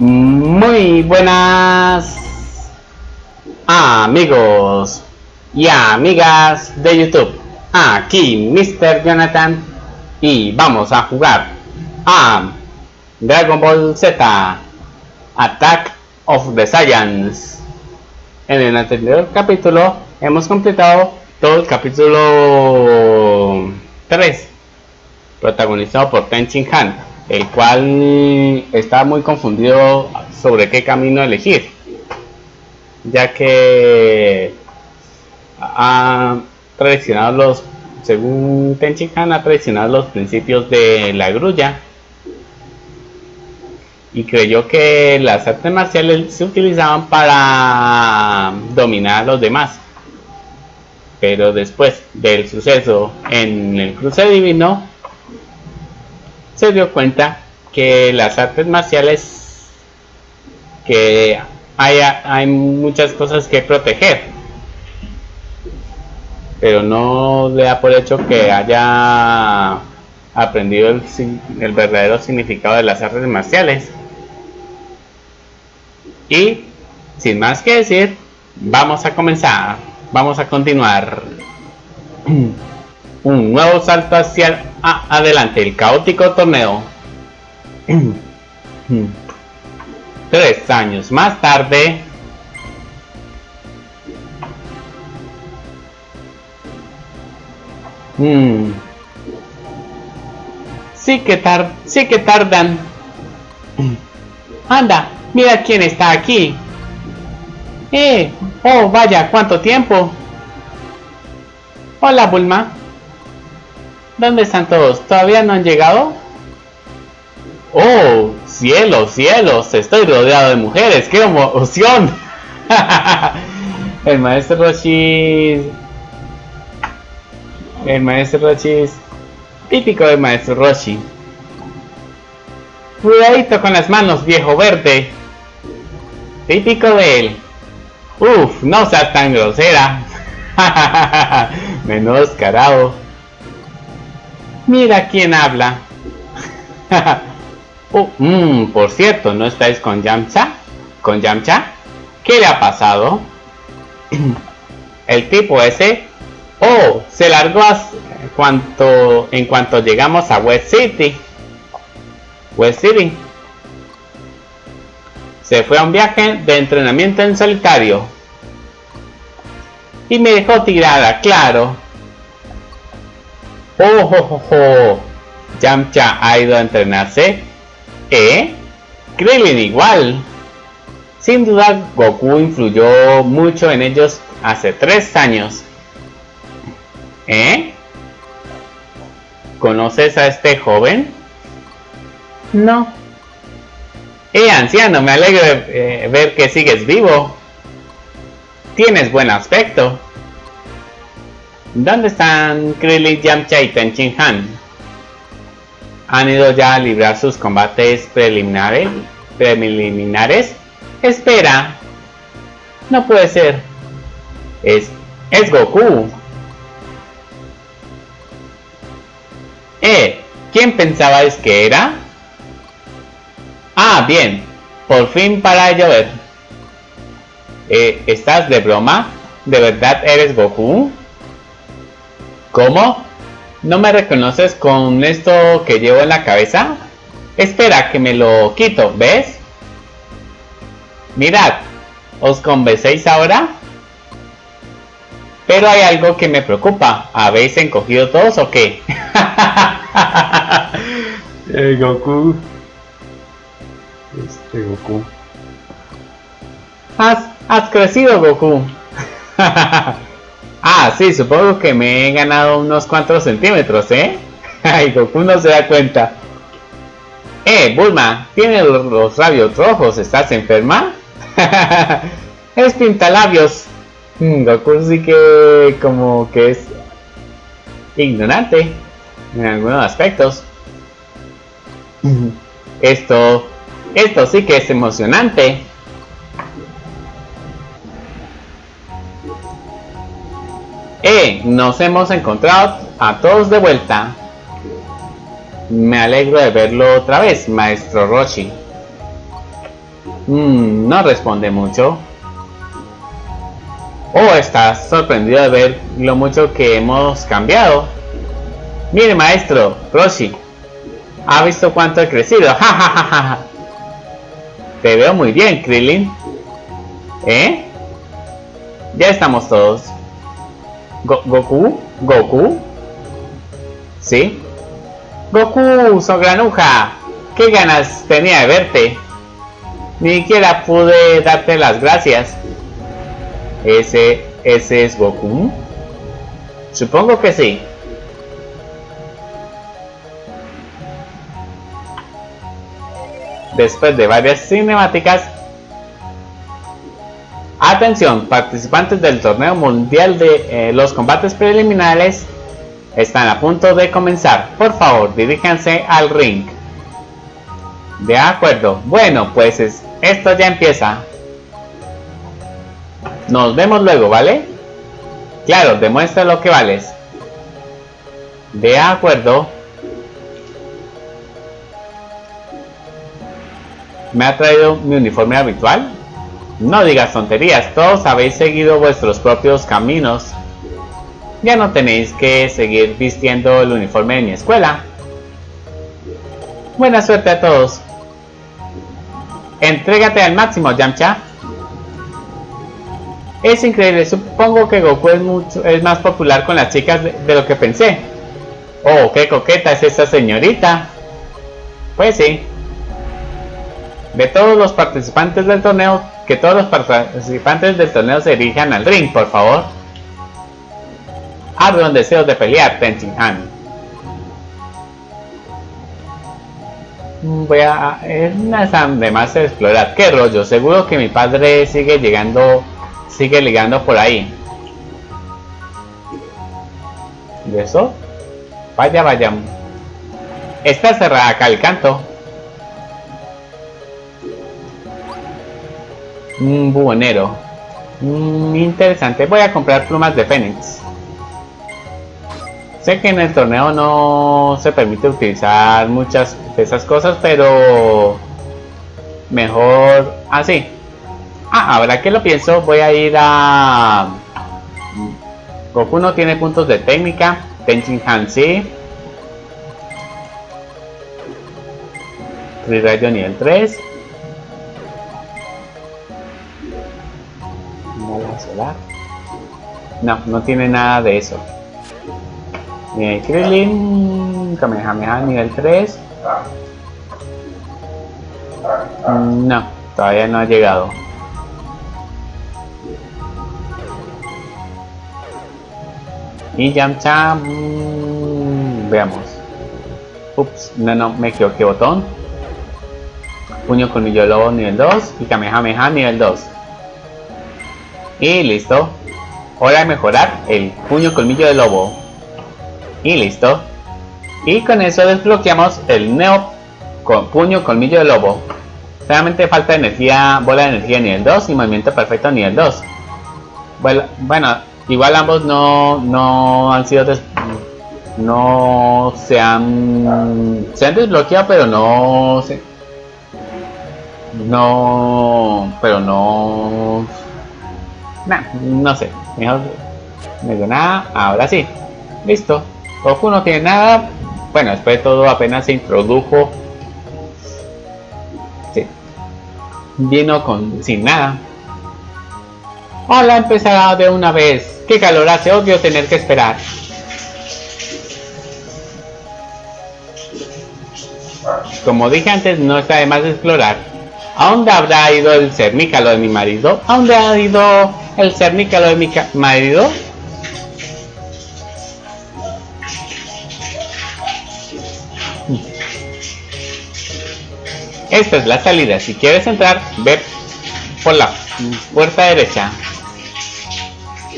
Muy buenas amigos y amigas de YouTube. Aquí Mr. Jonathan y vamos a jugar a Dragon Ball Z Attack of the Saiyans. En el anterior capítulo hemos completado todo el capítulo 3 protagonizado por Ten Han, el cual está muy confundido sobre qué camino elegir, ya que ha traicionado los, según Ten Shin Han, ha traicionado los principios de la grulla y creyó que las artes marciales se utilizaban para dominar a los demás. Pero después del suceso en el cruce divino, se dio cuenta que las artes marciales que hay, hay muchas cosas que proteger pero no le da por hecho que haya aprendido el, el verdadero significado de las artes marciales. Y sin más que decir vamos a comenzar vamos a continuar un nuevo salto hacia adelante, el caótico torneo. Tres años más tarde, sí que tar sí que tardan. Anda, mira quién está aquí. Eh, oh, vaya, cuánto tiempo. Hola, Bulma. ¿Dónde están todos? ¿Todavía no han llegado? ¡Oh! ¡Cielos, cielos! Estoy rodeado de mujeres. ¡Qué emoción! el maestro Roshi... El maestro Roshi típico del maestro Roshi. Cuidadito con las manos, viejo verde. Típico de él. Uf, no seas tan grosera. Menos carao. Mira quién habla. oh, mmm, por cierto, ¿no estáis con Yamcha? ¿Con Yamcha? ¿Qué le ha pasado? El tipo ese... Oh, se largó en cuanto llegamos a West City. West City. Se fue a un viaje de entrenamiento en solitario. Y me dejó tirada, claro. ¡Oh, oh, oh, Yamcha ha ido a entrenarse. ¿Eh? Krillin igual. Sin duda, Goku influyó mucho en ellos hace tres años. ¿Eh? ¿Conoces a este joven? No. Eh, anciano, me alegro de eh, ver que sigues vivo. Tienes buen aspecto. ¿Dónde están Krillin, Yamcha y Tenchin Han? ¿Han ido ya a librar sus combates preliminares? preliminares? Espera. No puede ser. Es, es Goku. Eh, ¿quién pensabais que era? Ah, bien. Por fin para de llover. Eh, ¿Estás de broma? ¿De verdad eres Goku? ¿Cómo? ¿No me reconoces con esto que llevo en la cabeza? Espera, que me lo quito, ¿ves? Mirad, ¿os convencéis ahora? Pero hay algo que me preocupa. ¿Habéis encogido todos o qué? eh, Goku. Este Goku. Has, has crecido, Goku. Ah, sí, supongo que me he ganado unos cuantos centímetros, ¿eh? Ay, Goku no se da cuenta. Eh, Bulma, tienes los labios rojos, ¿estás enferma? es pintalabios. Hmm, Goku sí que como que es ignorante en algunos aspectos. Esto, esto sí que es emocionante. ¡Eh! Nos hemos encontrado a todos de vuelta. Me alegro de verlo otra vez, maestro Roshi. Mm, no responde mucho. Oh, estás sorprendido de ver lo mucho que hemos cambiado. Mire, maestro, Roshi. ¿Ha visto cuánto he crecido? ¡Ja, ja, ja, ja! Te veo muy bien, Krillin. ¿Eh? Ya estamos todos. ¿Goku? ¿Goku? ¿Sí? Goku, Sogranuja. ¿Qué ganas tenía de verte? Ni siquiera pude darte las gracias. ¿Ese, ese es Goku? Supongo que sí. Después de varias cinemáticas, Atención, participantes del torneo mundial de eh, los combates preliminares están a punto de comenzar. Por favor, diríjanse al ring. De acuerdo. Bueno, pues esto ya empieza. Nos vemos luego, ¿vale? Claro, demuestra lo que vales. De acuerdo. ¿Me ha traído mi uniforme habitual? No digas tonterías, todos habéis seguido vuestros propios caminos. Ya no tenéis que seguir vistiendo el uniforme de mi escuela. Buena suerte a todos. Entrégate al máximo, Yamcha. Es increíble, supongo que Goku es, mucho, es más popular con las chicas de, de lo que pensé. Oh, qué coqueta es esa señorita. Pues sí. De todos los participantes del torneo, que todos los participantes del torneo se dirijan al ring, por favor. Abre un deseo de pelear, Tenchin Han. Voy a... Es una de más explorar. ¿Qué rollo? Seguro que mi padre sigue llegando... Sigue ligando por ahí. ¿Y eso? Vaya, vaya. Está cerrada acá el canto. Un buhonero. Mm, interesante. Voy a comprar plumas de Fénix. Sé que en el torneo no se permite utilizar muchas de esas cosas, pero mejor así. Ah, ahora que lo pienso, voy a ir a... Goku no tiene puntos de técnica. Tenchin Han sí. Rayo nivel 3. No, no tiene nada de eso. Ni Krillin, Kamehameha nivel 3. Mm, no, todavía no ha llegado. Y Yamcha, mmm, veamos. Ups, no, no, me equivoqué botón. Puño colmillo lobo nivel 2 y Kamehameha nivel 2. Y listo. Hora de mejorar el puño colmillo de lobo. Y listo. Y con eso desbloqueamos el neo con puño colmillo de lobo. Solamente falta energía, bola de energía nivel 2 y movimiento perfecto nivel 2. Bueno, bueno igual ambos no, no han sido no se han se han desbloqueado pero no se, no pero no no sé. Mejor no digo nada. Ahora sí. Listo. Goku no tiene nada. Bueno, después de todo apenas se introdujo. Sí. Vino con sin nada. Hola, empezará de una vez. Qué calor hace, odio tener que esperar. Como dije antes, no está de más explorar. ¿A dónde habrá ido el cernícalo de mi marido? ¿A dónde ha ido el cernícalo de mi marido? Esta es la salida. Si quieres entrar, ve por la puerta derecha.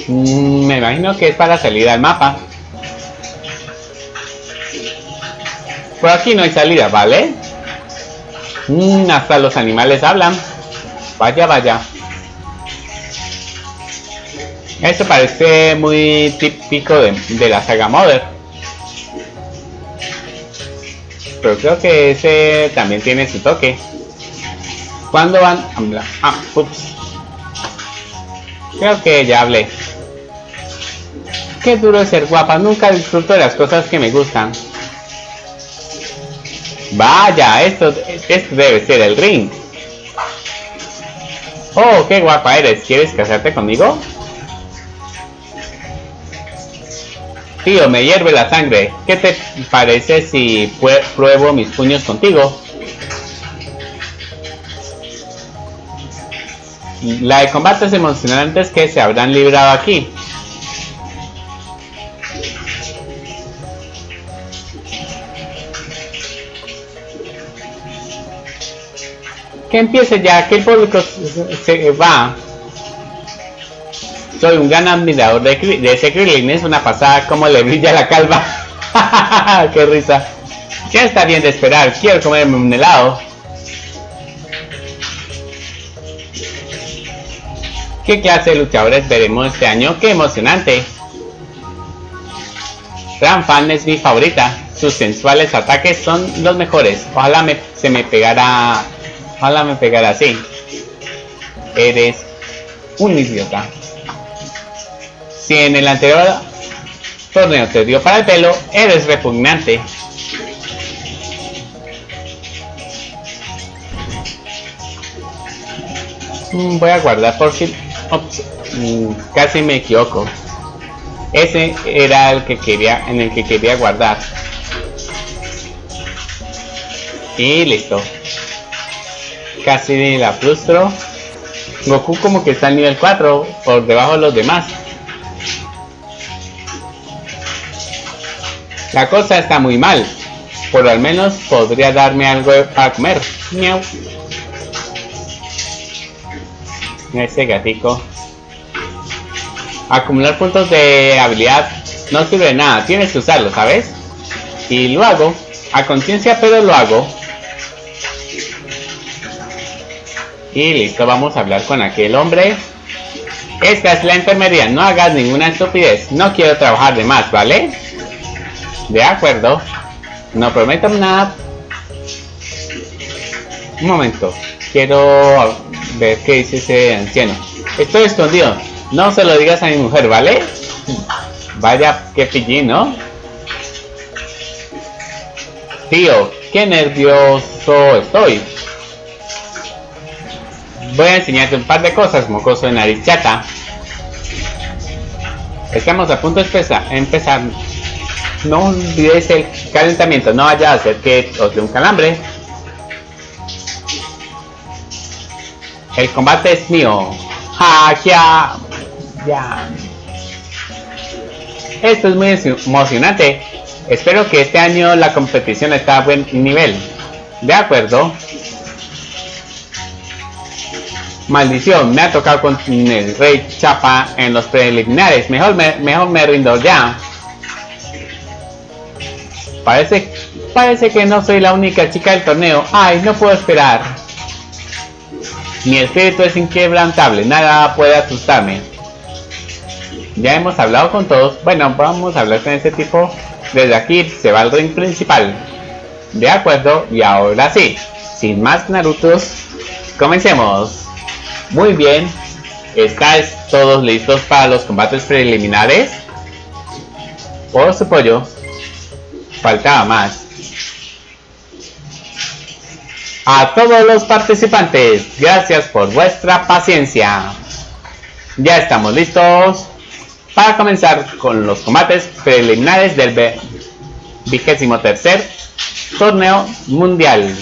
Mm, me imagino que es para salir al mapa. Por aquí no hay salida, ¿vale? Mm, hasta los animales hablan. Vaya, vaya. Eso parece muy típico de, la saga Mother. Pero creo que ese también tiene su toque. ¿Cuándo van? Ah, ups. Creo que ya hablé. Qué duro es ser guapa, nunca disfruto de las cosas que me gustan. Vaya, esto, esto debe ser el ring. Oh, qué guapa eres. ¿Quieres casarte conmigo? Tío, me hierve la sangre. ¿Qué te parece si pruebo mis puños contigo? La de combates emocionantes que se habrán librado aquí. Que empiece ya, que el público se va. Soy un gran admirador de, ese Krillin, es una pasada como le brilla la calva. ¡Qué risa! Ya está bien de esperar, quiero comerme un helado. ¿Qué clase de luchadores veremos este año? ¡Qué emocionante! Gran es mi favorita. Sus sensuales ataques son los mejores. Ojalá se me pegara... Ojalá me pegara así. Eres un idiota. Si en el anterior torneo te dio para el pelo, eres repugnante. Mm, voy a guardar por si... Mm, casi me equivoco. Ese era el que quería, en el que quería guardar. Y listo. Casi la frustro. Goku como que está en nivel 4, por debajo de los demás. La cosa está muy mal. Por al menos podría darme algo para comer. Miau. Ese gatico. Acumular puntos de habilidad no sirve de nada. Tienes que usarlo, ¿sabes? Y lo hago. A conciencia, pero lo hago. Y listo, vamos a hablar con aquel hombre. Esta es la enfermería. No hagas ninguna estupidez. No quiero trabajar de más, ¿vale? De acuerdo. No prometo nada. Un momento. Quiero ver qué dice ese anciano. Estoy escondido. No se lo digas a mi mujer, ¿vale? Vaya, qué pillín, ¿no? Tío, qué nervioso estoy. Voy a enseñarte un par de cosas, mocoso de nariz chata. Estamos a punto de empezar no olvides el calentamiento, no vaya a hacer que os dé un calambre. El combate es mío. ¡Ja, ya! Ya. Esto es muy emocionante. Espero que este año la competición está a buen nivel. De acuerdo. Maldición, me ha tocado con el Rey Chapa en los preliminares. Mejor me, mejor me rindo ya. Parece, parece que no soy la única chica del torneo. Ay, no puedo esperar. Mi espíritu es inquebrantable, nada puede asustarme. Ya hemos hablado con todos. Bueno, vamos a hablar con este tipo. Desde aquí se va al ring principal. De acuerdo, y ahora sí, sin más Narutos, comencemos. Muy bien, ¿estáis todos listos para los combates preliminares? Por su pollo, faltaba más. A todos los participantes, gracias por vuestra paciencia. Ya estamos listos para comenzar con los combates preliminares del vigésimo tercer torneo mundial.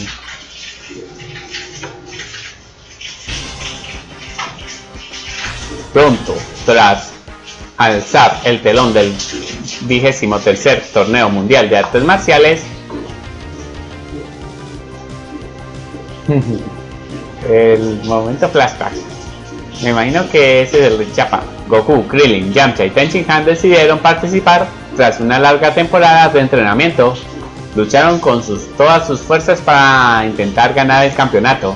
Pronto, tras alzar el telón del vigésimo tercer torneo mundial de artes marciales. el momento flashback. Me imagino que ese es el de Chapa. Goku, Krillin, Yamcha y Tenchin Han decidieron participar tras una larga temporada de entrenamiento. Lucharon con sus, todas sus fuerzas para intentar ganar el campeonato.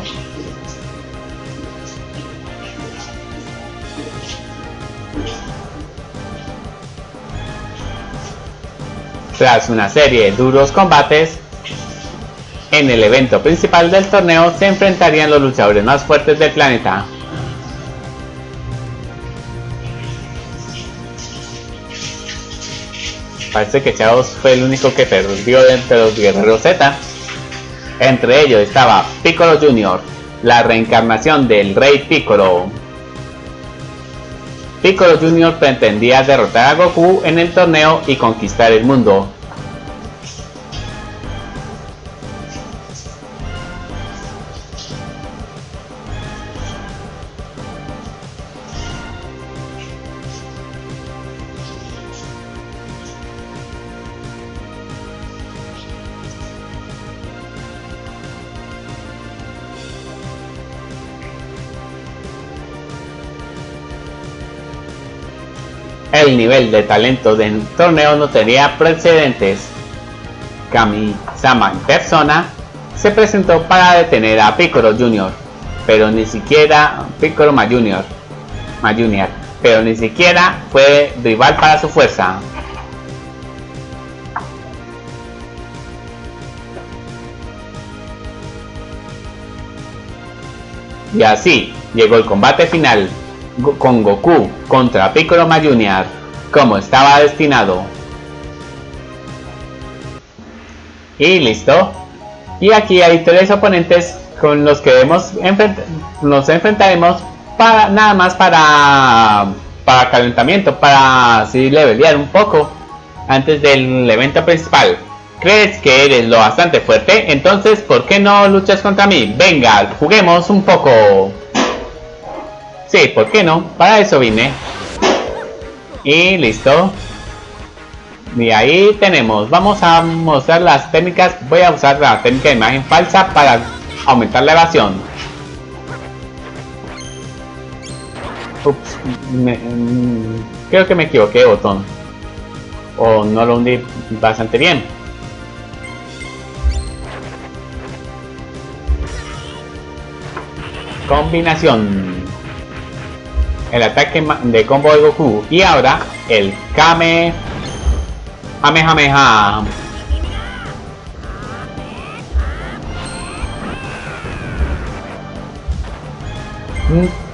Tras una serie de duros combates, En el evento principal del torneo se enfrentarían los luchadores más fuertes del planeta. Parece que Chaos fue el único que perdió entre los guerreros Z. Entre ellos estaba Piccolo Jr., la reencarnación del Rey Piccolo. Piccolo Jr. pretendía derrotar a Goku en el torneo y conquistar el mundo, el nivel de talento del torneo no tenía precedentes. Kami-sama en persona se presentó para detener a Piccolo Jr., pero ni siquiera Piccolo Ma Jr., Ma Jr., pero ni siquiera fue rival para su fuerza. Y así llegó el combate final con Goku contra Piccolo Jr. como estaba destinado. Y listo. Y aquí hay tres oponentes con los que nos enfrentaremos para nada más para para calentamiento, para así levelear un poco antes del evento principal. ¿Crees que eres lo bastante fuerte? Entonces, ¿por qué no luchas contra mí? Venga, juguemos un poco. Sí, ¿por qué no? Para eso vine. Y listo. Y ahí tenemos. Vamos a mostrar las técnicas. Voy a usar la técnica de imagen falsa para aumentar la evasión. Mm, creo que me equivoqué botón. O no lo hundí bastante bien. Combinación el ataque de combo de Goku y ahora el Kame Kamehameha mm.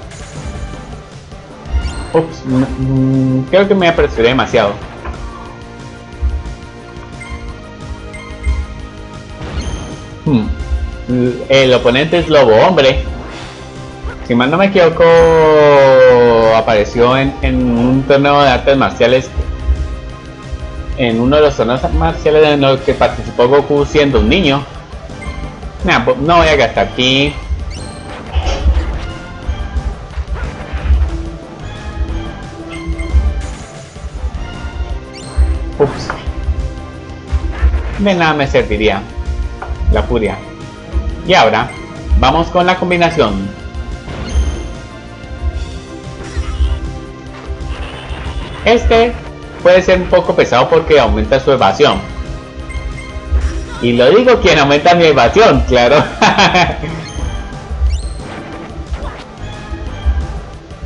Ups, mm, creo que me apresuré demasiado. Hmm. El oponente es Lobo Hombre. Si mal no me equivoco, apareció en, un torneo de artes marciales. En uno de los torneos marciales en los que participó Goku siendo un niño. Pues, no voy a gastar aquí. Ups. De nada me serviría la furia. Y ahora, vamos con la combinación Este puede ser un poco pesado porque aumenta su evasión. Y lo digo quien aumenta mi evasión, claro.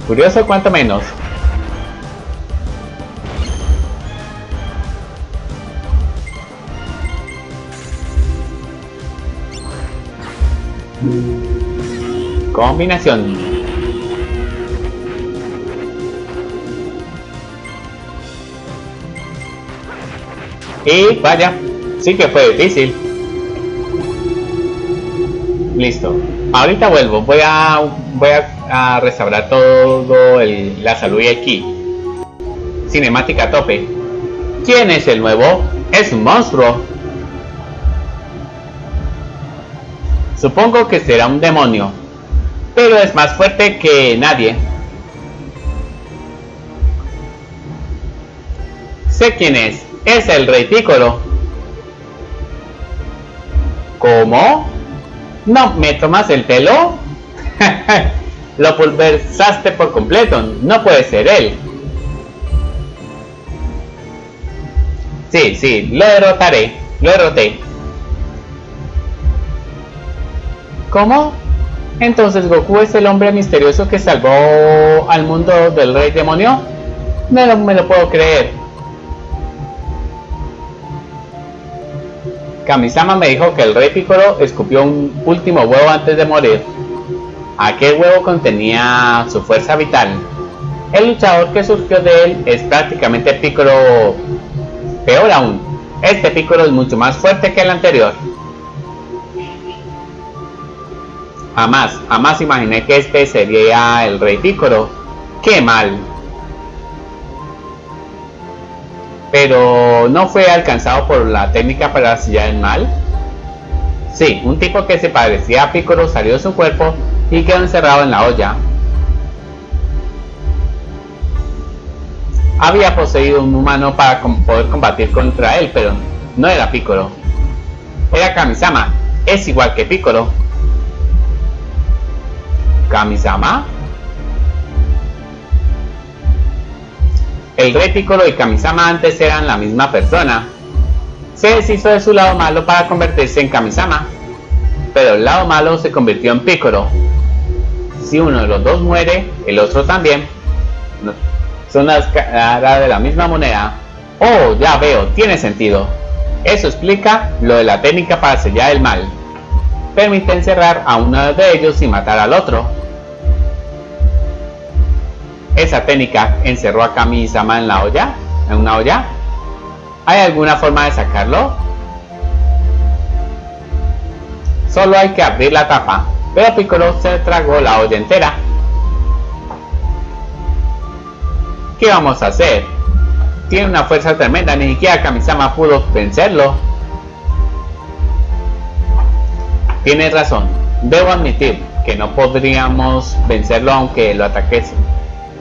Curioso cuánto menos. Combinación. Y vaya, sí que fue difícil. Listo. Ahorita vuelvo. Voy a voy a, restaurar todo el, la salud y aquí. Cinemática a tope. ¿Quién es el nuevo? Es un monstruo. Supongo que será un demonio. Pero es más fuerte que nadie. Sé quién es es el rey Piccolo. ¿Cómo? ¿No me tomas el pelo? lo pulverizaste por completo. No puede ser él. Sí, sí, lo derrotaré. Lo derroté. ¿Cómo? Entonces Goku es el hombre misterioso que salvó al mundo del rey demonio. No me lo puedo creer. Kamisama me dijo que el rey Piccolo escupió un último huevo antes de morir. Aquel huevo contenía su fuerza vital. El luchador que surgió de él es prácticamente Piccolo. Peor aún, este Piccolo es mucho más fuerte que el anterior. Jamás, jamás imaginé que este sería el rey Piccolo. ¡Qué mal! Pero no fue alcanzado por la técnica para sellar el mal. Sí, un tipo que se parecía a Piccolo salió de su cuerpo y quedó encerrado en la olla. Había poseído un humano para poder combatir contra él, pero no era Piccolo. Era Kamisama, es igual que Piccolo. ¿Kamisama? El rey Piccolo y Kamisama antes eran la misma persona. Se deshizo de su lado malo para convertirse en Kamisama, pero el lado malo se convirtió en Piccolo. Si uno de los dos muere, el otro también. Son las caras de la misma moneda. Oh, ya veo, tiene sentido. Eso explica lo de la técnica para sellar el mal. Permite encerrar a uno de ellos y matar al otro. Esa técnica encerró a Kami-sama en la olla, en una olla. ¿Hay alguna forma de sacarlo? Solo hay que abrir la tapa, pero Piccolo se tragó la olla entera. ¿Qué vamos a hacer? Tiene una fuerza tremenda, ni siquiera Kamisama pudo vencerlo. Tienes razón, debo admitir que no podríamos vencerlo aunque lo ataquese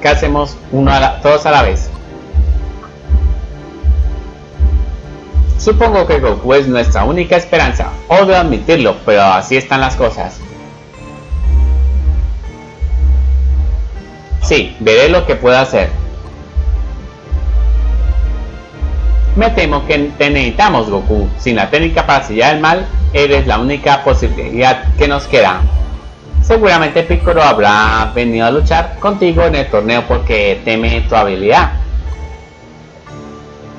¿Qué hacemos uno todos a la vez? Supongo que Goku es nuestra única esperanza, odio admitirlo, pero así están las cosas. Sí, veré lo que puedo hacer. Me temo que te necesitamos, Goku. Sin la técnica para sellar el mal, eres la única posibilidad que nos queda. Seguramente Piccolo habrá venido a luchar contigo en el torneo porque teme tu habilidad.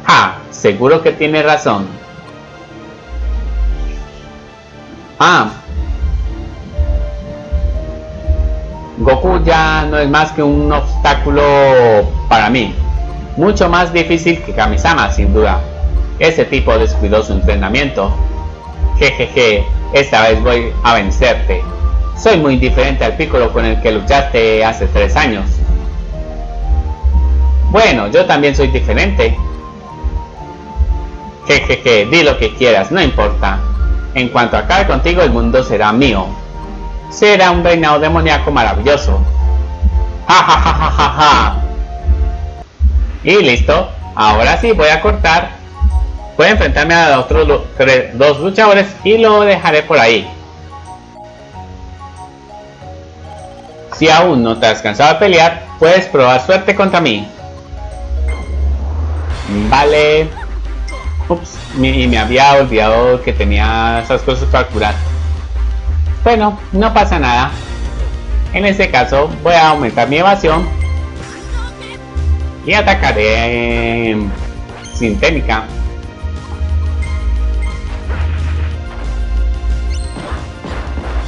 Ja, seguro que tiene razón. Ah. Goku ya no es más que un obstáculo para mí. Mucho más difícil que Kamisama, sin duda. Ese tipo descuidó su entrenamiento. Jejeje, esta vez voy a vencerte. Soy muy diferente al Piccolo con el que luchaste hace tres años. Bueno, yo también soy diferente. Jejeje, di lo que quieras, no importa. En cuanto acabe contigo, el mundo será mío. Será un reinado demoníaco maravilloso. Ja ja ja ja ja ja. Y listo. Ahora sí voy a cortar. Voy a enfrentarme a otros dos luchadores y lo dejaré por ahí. Si aún no te has cansado de pelear, puedes probar suerte contra mí. Vale. Ups, y me había olvidado que tenía esas cosas para curar. Bueno, no pasa nada. En este caso voy a aumentar mi evasión. Y atacaré sin técnica.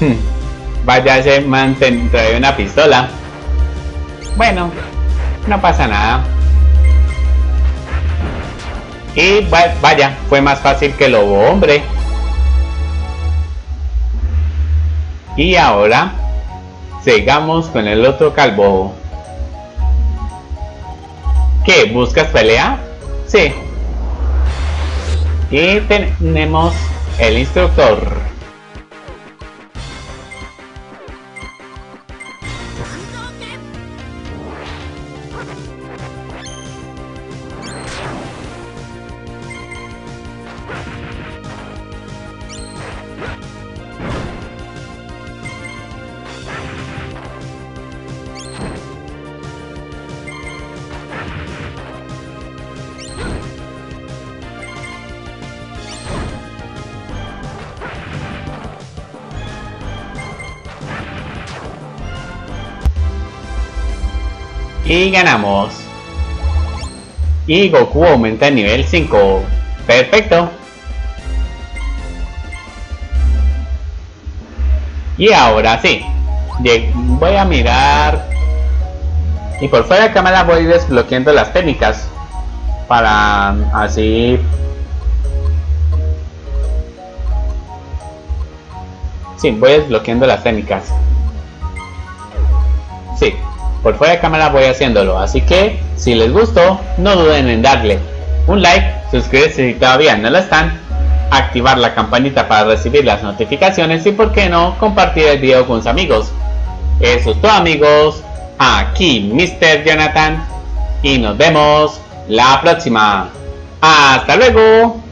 Hmm. Vaya, ese man trae una pistola. Bueno, no pasa nada. Y vaya, fue más fácil que lobo hombre. Y ahora, sigamos con el otro calvo. ¿Qué? ¿Buscas pelea? Sí. Y tenemos el instructor. Y Goku aumenta a nivel 5. Perfecto. Y ahora sí. Voy a mirar. Y por fuera de cámara voy desbloqueando las técnicas. Para así Sí, voy desbloqueando las técnicas. Sí, por fuera de cámara voy haciéndolo, así que si les gustó, no duden en darle un like, suscribirse si todavía no lo están, activar la campanita para recibir las notificaciones y por qué no, compartir el video con sus amigos. Eso es todo amigos, aquí Mr. Jonathan y nos vemos la próxima. ¡Hasta luego!